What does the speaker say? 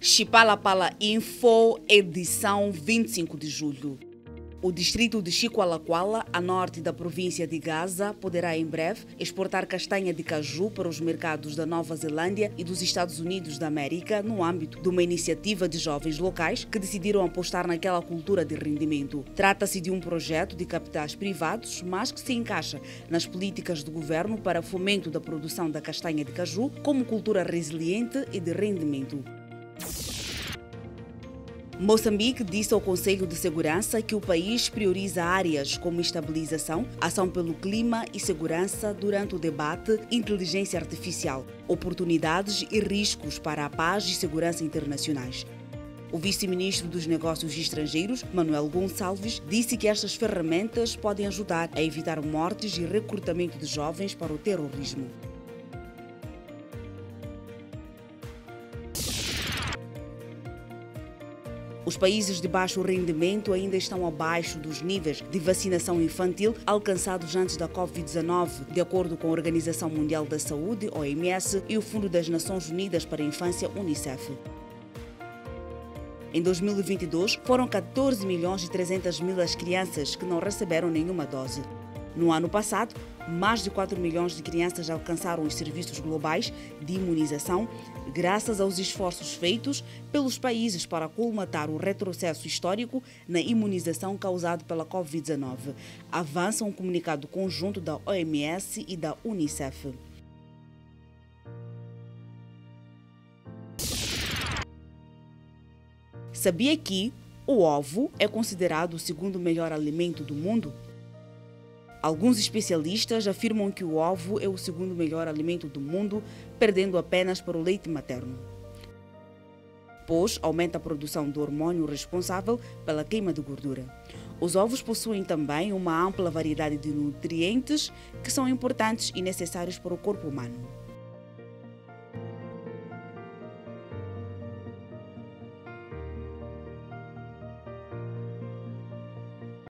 Chipalapala Info, edição 25 de julho. O distrito de Chicoalaquala, a norte da província de Gaza, poderá em breve exportar castanha de caju para os mercados da Nova Zelândia e dos Estados Unidos da América no âmbito de uma iniciativa de jovens locais que decidiram apostar naquela cultura de rendimento. Trata-se de um projeto de capitais privados, mas que se encaixa nas políticas do governo para fomento da produção da castanha de caju como cultura resiliente e de rendimento. Moçambique disse ao Conselho de Segurança que o país prioriza áreas como estabilização, ação pelo clima e segurança durante o debate inteligência artificial, oportunidades e riscos para a paz e segurança internacionais. O vice-ministro dos Negócios Estrangeiros, Manuel Gonçalves, disse que estas ferramentas podem ajudar a evitar mortes e recrutamento de jovens para o terrorismo. Os países de baixo rendimento ainda estão abaixo dos níveis de vacinação infantil alcançados antes da Covid-19, de acordo com a Organização Mundial da Saúde, OMS, e o Fundo das Nações Unidas para a Infância, UNICEF. Em 2022, foram 14 milhões e 300 mil as crianças que não receberam nenhuma dose. No ano passado, mais de 4 milhões de crianças alcançaram os serviços globais de imunização, graças aos esforços feitos pelos países para colmatar o retrocesso histórico na imunização causado pela Covid-19. Avança um comunicado conjunto da OMS e da Unicef. Sabia que o ovo é considerado o segundo melhor alimento do mundo? Alguns especialistas afirmam que o ovo é o segundo melhor alimento do mundo, perdendo apenas para o leite materno. Pois aumenta a produção do hormônio responsável pela queima de gordura. Os ovos possuem também uma ampla variedade de nutrientes que são importantes e necessários para o corpo humano.